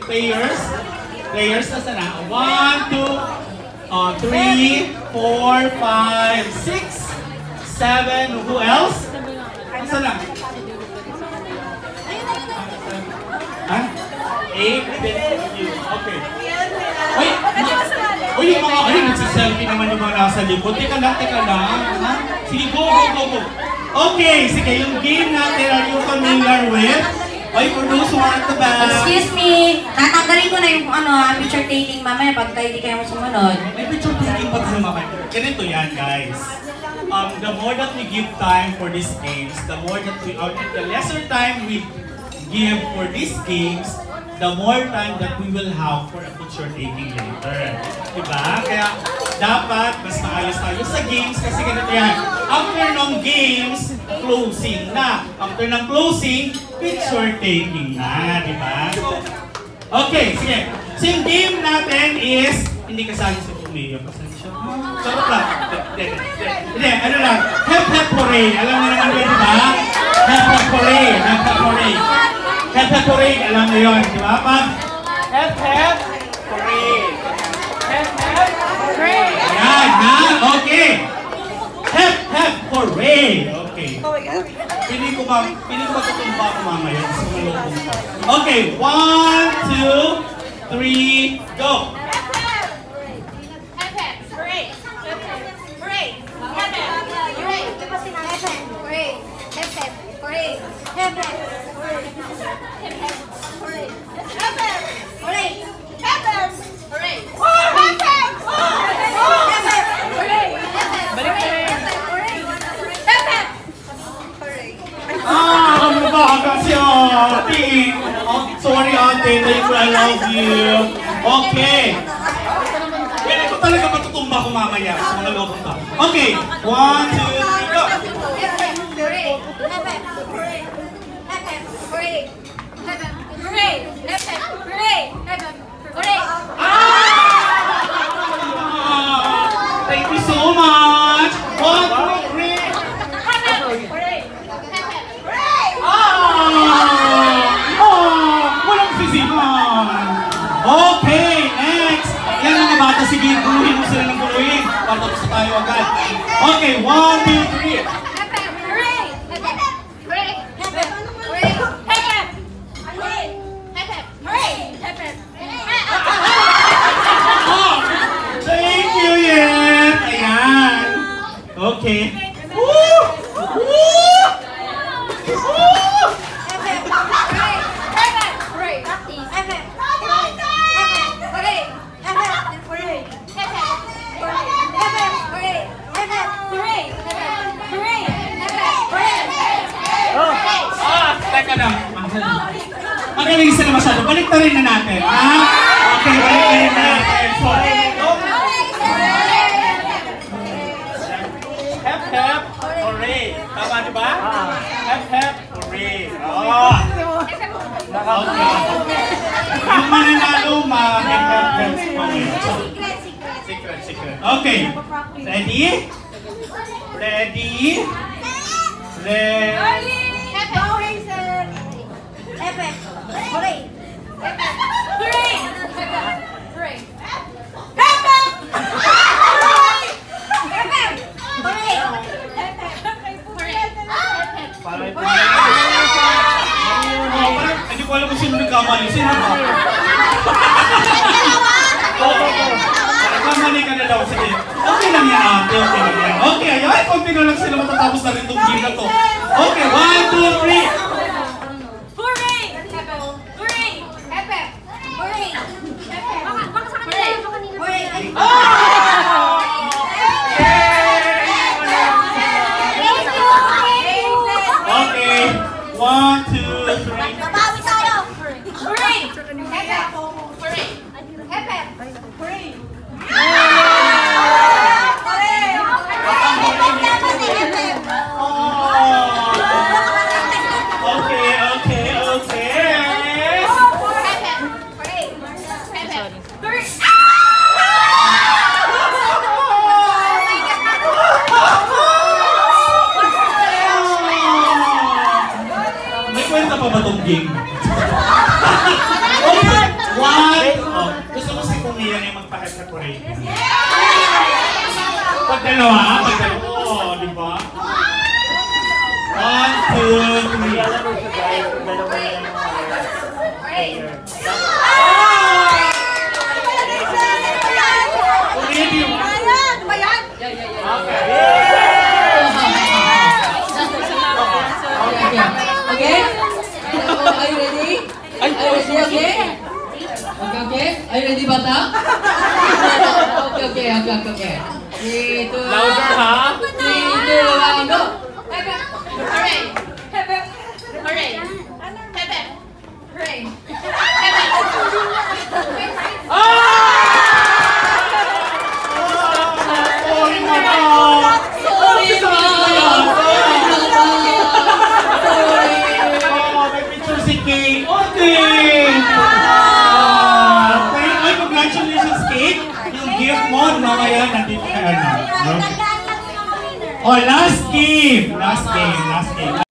players. Players na sana. One, two, uh, three, four, five, six, seven. Who else? Asa na? Ha? Eight, then you. Okay. Uy, uy, mga, ay, nagsiselfie naman yung mga nasa likod. Teka lang, teka lang. Ha? Sige, go, go, go, go. Okay, sige, yung game natin, are you familiar with? Oy, for those who aren't the best. Excuse me, tatanggalin ko na yung ano, ah, picture taking mamaya pagka hindi kayo sumunod. May picture taking pa tayo mamaya. Ganito yan, guys. Um, the more that we give time for these games, the more that we, uh, the lesser time we give for these games, the more time that we will have for a picture taking later. Diba? Kaya dapat mas maayos tayo sa games kasi ganito yan. After ng games, closing na. After ng closing, picture taking na. Diba? So, okay, sige. So yung game natin is, hindi kasali si Romeo. Pasensya. Sarap lang. Hindi, ano lang. Hep hep hooray. Alam niyo naman yun, diba? Hep hep hooray. Hep hep hooray. Hep hep hooray. Alam niyo yun, di ba? Pag hep hep hooray. Hep hep hooray. Yan, ha? Okay. Hep hep hooray. Okay. Pili ko pili ko ako mamaya. Okay, one, two, three, go! Ah, ate, thank you, I love you. Okay. Pili ko talaga matutumba ko mamaya sa mga lobong ko. Okay, one, two, three, go! Ah, tapos tayo agad. Okay, one, two, three! Thank you! Okay. Teka lang. Magaling sila. Balik na rin na natin. Balik na rin na natin. So, Hep, hep, hooray. Tama, di ba? Hep, hep, hooray. Oh. Ma-hep, hep, hep, secret. Okay. Ready? Ready? Ready? Ito. Oh, parang, hindi ko alam kung sino nagkamali. Sino ba? Oo, oo. Nagkamali ka na daw. Sige. Okay lang yan, ate. Okay lang yan. Okay, ay, konti na lang sila matatapos na rin itong game na to. Okay, one, two, three. Wait. pa ba itong game? okay. One. Oh, gusto ko si Pumila niya magpaka-separate. Pag dalawa, pag dalawa. Oo, oh, di ba? One, two, three. Pumila na ko sa. Dalawa na lang. Okay. oke? Ayo you ready Oke oke oke oke oke. Itu. Louder ha? Itu. Alright. Oh, last game. Last game. Last game.